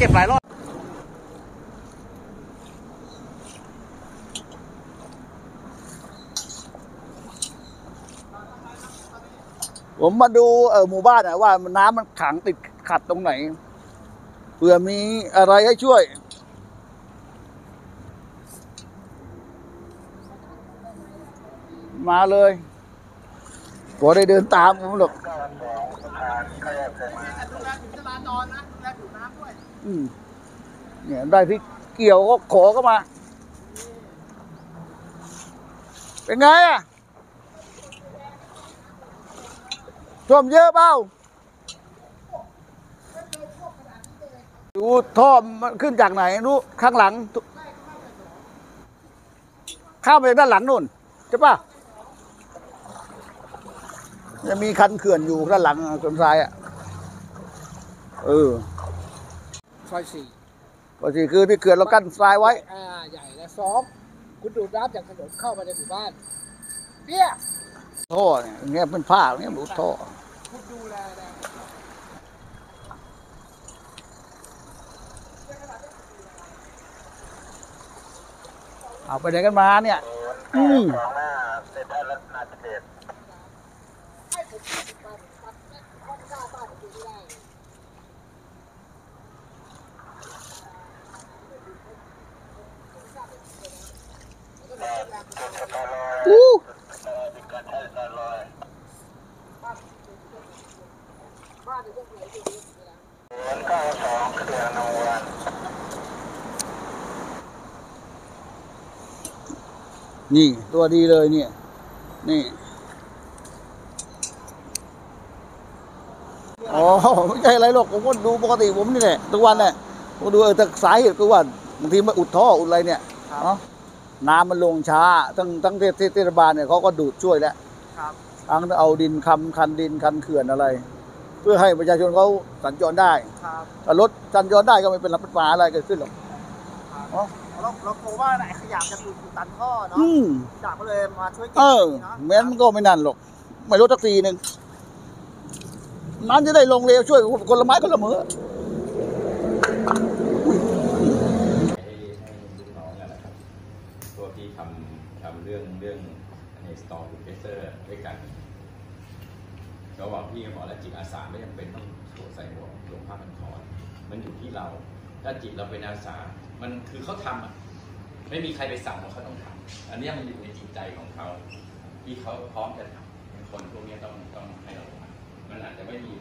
ก็บหลายรอบผมมาดูเออหมู่บ้านนะว่าน้ำมันขังติดขัดตรงไหนเผื่อมีอะไรให้ช่วย มาเลยก็ได้เดินตามผมหรอก อืมเนี่ยได้ที่เกี่ยวก็ขอก็มา เป็นไงอะท่วมเยอะเปล่าดูท่อมันขึ้นจากไหนรู้ข้างหลัง ข้ามไปด้านหลังนู่นใช่ปะจะมีคันเขื่อนอยู่ด้านหลังสวนทรายอะ เออ ซอยสี่ก็สิคือที่เขื่อนเรากั้นทรายไว้ อ่าใหญ่และสองคุณดูดน้ำจากถนนเข้ามาในหมู่บ้านเนี่ยท่อเนี่ยอย่างเงี้ยเป็นผ้าอย่างเงี้ยดูท่อคุณดูแลนะเอาไปไหนกันมาเนี่ย อืมให้ผมตัดตัดตัดข้อนข้าวบ้านผมดูไม่ได้ บ้านในพวกไหนดูไม่ได้นี่ตัวดีเลยเนี่ย นี่อ๋อไม่ใช่อะไรหรอกผมก็ดูปกติผมนี่แหละทุกวันแหละผมดูเออแต่สาเหตุคือว่าบางทีมันอุดท่ออุดอะไรเนี่ยเนาะน้ำมันลงช้าทั้งทั้งเทศเทศบาลเนี่ยเขาก็ดูดช่วยแล้วครับทั้งเอาดินคำคันดินคันเขื่อนอะไร เพื่อให้ประชาชนเขาสัญจรได้ครับถ้ารถสัญจรได้ก็ไม่เป็นปัญหาอะไรเกิดขึ้นหรอกอ๋อเราเรากลัวว่าไหนขยะจะถูกตันท่อเนาะอืมจากก็เลยมาช่วยเก็เอบอเนาะแม้นก็ไม่นั่นหรอก ไม่ลดสักทีหนึ่งน้ำจะได้ลงเร็วช่วยคนละไม้คนละมือให้ให้ลูกน้องอะนะครับตัวที่ทำทำเรื่องเรื่องในสตอร์คูเพเซอร์ด้วยกัน ก็บอกพี่ก็บอกแล้วจิตอาสาไม่จำเป็นต้องสวมใส่หมวกลงผ้าพันคอมันอยู่ที่เรา ถ้าจิตเราเป็นอาสา มันคือเขาทำอะไม่มีใครไปสั่งว่าเขาต้องทำอันนี้มันอยู่ในจิตใจของเขา ที่เขาพร้อมจะทำคนพวกนี้ต้องต้องให้เราทำมันอาจจะไม่มี